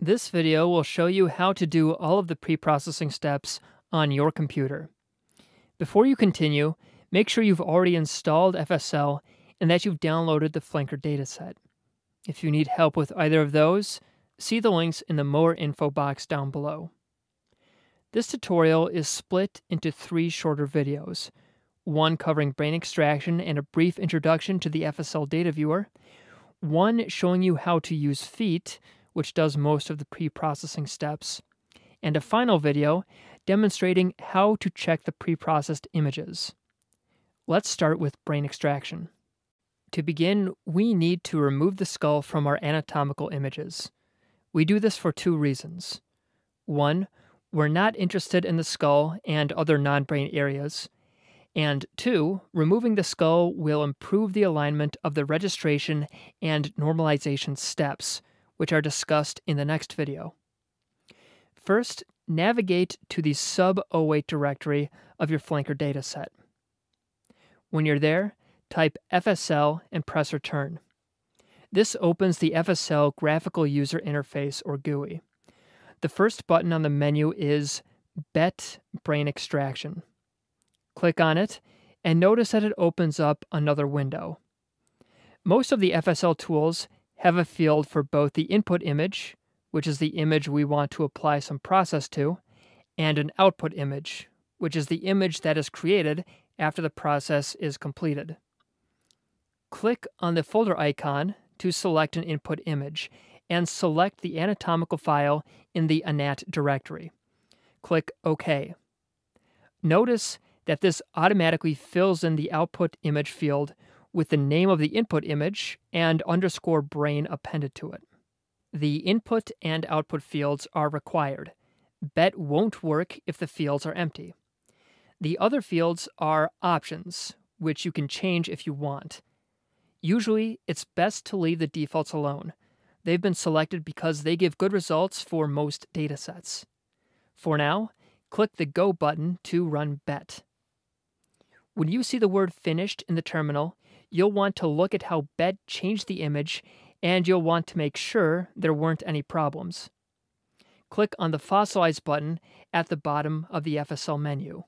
This video will show you how to do all of the pre-processing steps on your computer. Before you continue, make sure you've already installed FSL and that you've downloaded the Flanker dataset. If you need help with either of those, see the links in the More info box down below. This tutorial is split into three shorter videos, one covering brain extraction and a brief introduction to the FSL data viewer, one showing you how to use Feat, which does most of the pre-processing steps, and a final video demonstrating how to check the pre-processed images. Let's start with brain extraction. To begin, we need to remove the skull from our anatomical images. We do this for two reasons. One, we're not interested in the skull and other non brain areas. And two, removing the skull will improve the alignment of the registration and normalization steps, which are discussed in the next video. First, navigate to the sub-08 directory of your Flanker dataset. When you're there, type FSL and press return. This opens the FSL Graphical User Interface, or GUI. The first button on the menu is BET Brain Extraction. Click on it, and notice that it opens up another window. Most of the FSL tools have a field for both the input image, which is the image we want to apply some process to, and an output image, which is the image that is created after the process is completed. Click on the folder icon to select an input image and select the anatomical file in the ANAT directory. Click OK. Notice that this automatically fills in the output image field with the name of the input image and underscore brain appended to it. The input and output fields are required. BET won't work if the fields are empty. The other fields are options, which you can change if you want. Usually, it's best to leave the defaults alone. They've been selected because they give good results for most datasets. For now, click the Go button to run BET. When you see the word finished in the terminal, you'll want to look at how BET changed the image and you'll want to make sure there weren't any problems. Click on the FSLeyes button at the bottom of the FSL menu.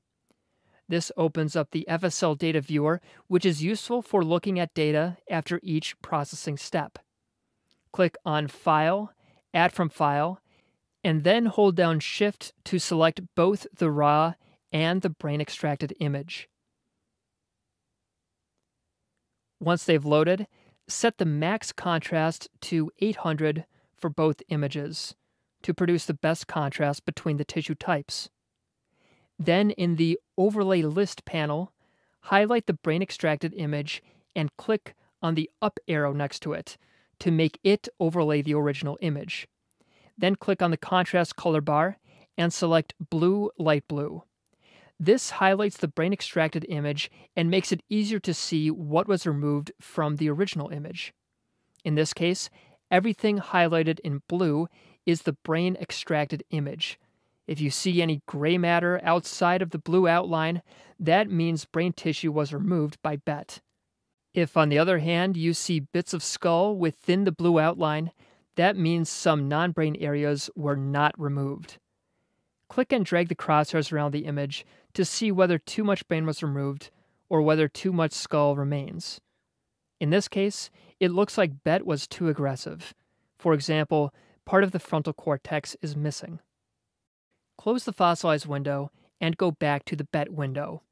This opens up the FSL Data Viewer, which is useful for looking at data after each processing step. Click on File, Add from File, and then hold down Shift to select both the raw and the brain extracted image. Once they've loaded, set the max contrast to 800 for both images to produce the best contrast between the tissue types. Then in the Overlay List panel, highlight the brain extracted image and click on the up arrow next to it to make it overlay the original image. Then click on the contrast color bar and select blue light blue. This highlights the brain extracted image and makes it easier to see what was removed from the original image. In this case, everything highlighted in blue is the brain extracted image, if you see any gray matter outside of the blue outline, that means brain tissue was removed by BET. If, on the other hand, you see bits of skull within the blue outline, that means some non brain areas were not removed. Click and drag the crosshairs around the image to see whether too much brain was removed or whether too much skull remains. In this case, it looks like BET was too aggressive. For example, part of the frontal cortex is missing close the FSLeyes window, and go back to the BET window.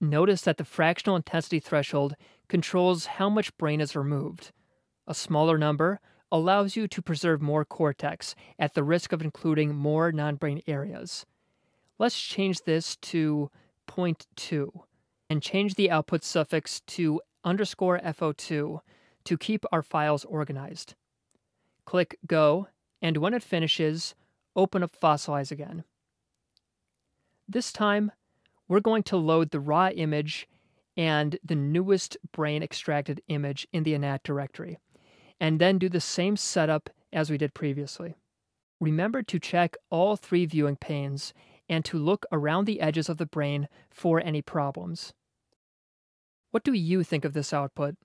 Notice that the fractional intensity threshold controls how much brain is removed. A smaller number allows you to preserve more cortex at the risk of including more non brain areas. Let's change this to 0.2 and change the output suffix to underscore FO2 to keep our files organized. Click Go, and when it finishes, open up FSLeyes again. This time, we're going to load the raw image and the newest brain extracted image in the ANAT directory, and then do the same setup as we did previously. Remember to check all three viewing panes and to look around the edges of the brain for any problems. What do you think of this output?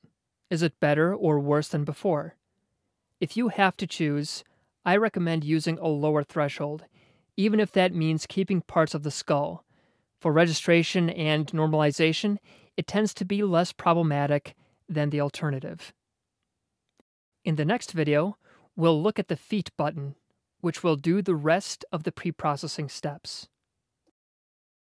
Is it better or worse than before? If you have to choose, I recommend using a lower threshold, even if that means keeping parts of the skull. For registration and normalization, it tends to be less problematic than the alternative. In the next video, we'll look at the Feat button, which will do the rest of the preprocessing steps.